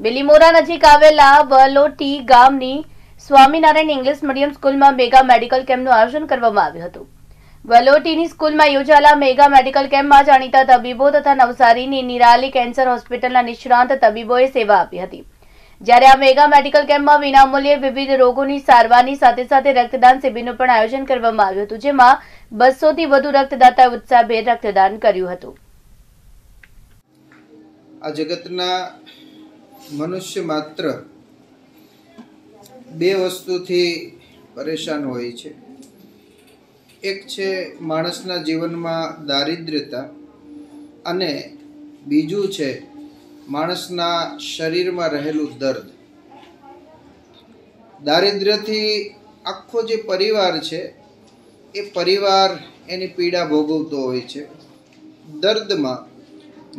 બિલીમોરા નજીક આવેલા વલોટી ગામની સ્વામિનારાયણ ઇંગ્લિશ મીડિયમ સ્કૂલમાં મેગા મેડિકલ કેમ્પનું આયોજન કરવામાં આવ્યું હતું. વલોટીની સ્કૂલમાં યોજાયેલા મેગા મેડિકલ કેમ્પમાં જાણીતા તબીબો તથા નવસારીની નિરાલી કેન્સર હોસ્પિટલના નિષ્ણાંત તબીબોએ સેવા આપી હતી. જ્યારે આ મેગા મેડિકલ કેમ્પમાં વિનામૂલ્યે વિવિધ રોગોની સારવારની સાથે સાથે રક્તદાન શિબિરનું પણ આયોજન કરવામાં આવ્યું હતું, જેમાં બસોથી વધુ રક્તદાતાએ ઉત્સાહભેર રક્તદાન કર્યું હતું. આ જગતના મનુષ્ય માત્ર બે વસ્તુથી પરેશાન હોય છે. એક છે માણસના જીવનમાં દારિદ્ર્યતા અને બીજું છે માણસના શરીરમાં રહેલું દર્દ. દારિદ્ર્યથી આખો જે પરિવાર છે, એ પરિવાર એની પીડા ભોગવતો હોય છે. દર્દમાં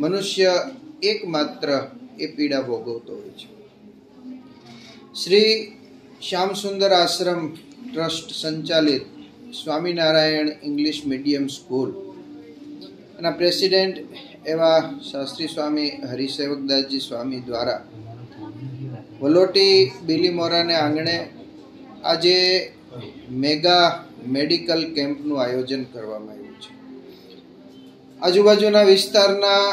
મનુષ્ય એકમાત્ર એ પીડા ભોગવતો હોય છે. શ્રી શ્યામ સુંદર આશ્રમ ટ્રસ્ટ સંચાલિત સ્વામિનારાયણ ઇંગ્લિશ મીડિયમ સ્કૂલ. એના પ્રેસિડેન્ટ એવા શાસ્ત્રી સ્વામી હરિસેવકદાસજી સ્વામી દ્વારા વલોટી બિલીમોરાને આંગણે આજે મેગા મેડિકલ કેમ્પનું આયોજન કરવામાં આવ્યું છે. આજુબાજુના વિસ્તારના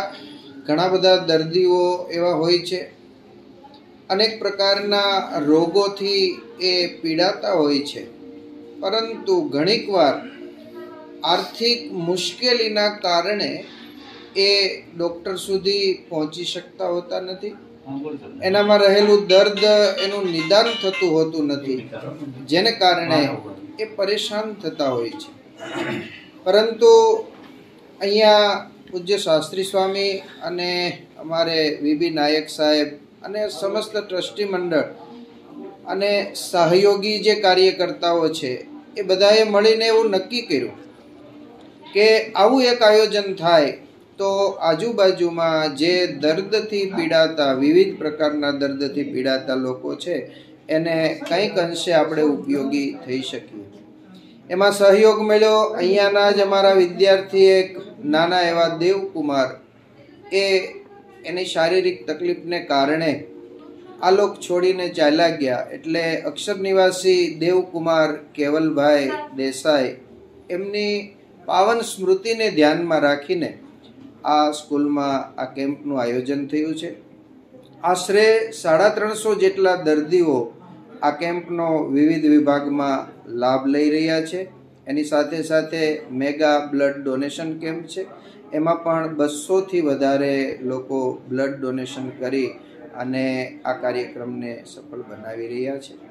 ઘણા બધા દર્દીઓ એવા હોય છે. અનેક પ્રકારના રોગોથી એ પીડાતા હોય છે. પરંતુ ઘણીકવાર આર્થિક મુશ્કેલીના કારણે એ ડૉક્ટર સુધી પહોંચી શકતા હોતા નથી. એનામાં રહેલું દર્દ એનું નિદાન થતું હોતું નથી, જેને કારણે એ પરેશાન થતા હોય છે. પરંતુ અહીંયા પૂજ્ય શાસ્ત્રી સ્વામી અને અમારે વીબી નાયક સાહેબ અને સમસ્ત ટ્રસ્ટી મંડળ અને સહયોગી જે કાર્યકર્તાઓ છે, એ બધાએ મળીને એવું નક્કી કર્યું કે આવું એક આયોજન થાય તો આજુબાજુમાં જે દર્દથી પીડાતા, વિવિધ પ્રકારના દર્દથી પીડાતા લોકો છે, એને કંઈક અંશે આપણે ઉપયોગી થઈ શકીએ. એમાં સહયોગ મળ્યો. અહીંયાના જ અમારા વિદ્યાર્થી એક નાના એવા દેવકુમાર એ એની શારીરિક તકલીફને કારણે આ લોક છોડીને ચાલ્યા ગયા. એટલે અક્ષર નિવાસી દેવકુમાર કેવલભાઈ દેસાઈ એમની પાવન સ્મૃતિને ધ્યાનમાં રાખીને આ સ્કૂલમાં આ કેમ્પનું આયોજન થયું છે. આશરે સાડા ત્રણસો જેટલા દર્દીઓ આ કેમ્પનો વિવિધ વિભાગમાં લાભ લઈ રહ્યા છે. એની સાથે સાથે મેગા બ્લડ ડોનેશન કેમ્પ છે. એમાં પણ બસોથી વધારે લોકો બ્લડ ડોનેશન કરી અને આ કાર્યક્રમને સફળ બનાવી રહ્યા છે.